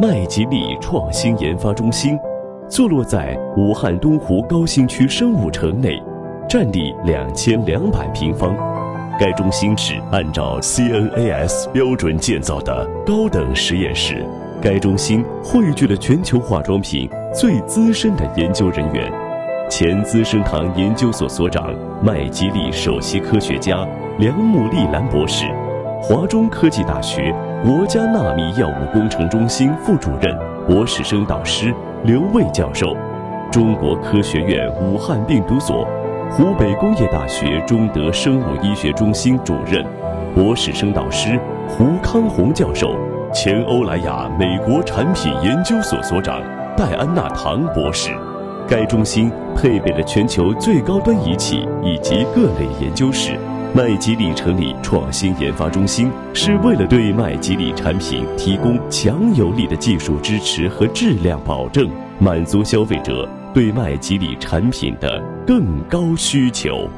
麦吉利创新研发中心，坐落在武汉东湖高新区生物城内，占地两千两百平方。该中心是按照 CNAS 标准建造的高等实验室。该中心汇聚了全球化妆品最资深的研究人员，前资生堂研究所所长、麦吉利首席科学家梁木丽兰博士，华中科技大学国家纳米药物工程中心副主任、博士生导师刘卫教授，中国科学院武汉病毒所、湖北工业大学中德生物医学中心主任、博士生导师胡康红教授。前欧莱雅美国产品研究所所长戴安娜唐博士，该中心配备了全球最高端仪器以及各类研究室。麦吉丽成立创新研发中心，是为了对麦吉丽产品提供强有力的技术支持和质量保证，满足消费者对麦吉丽产品的更高需求。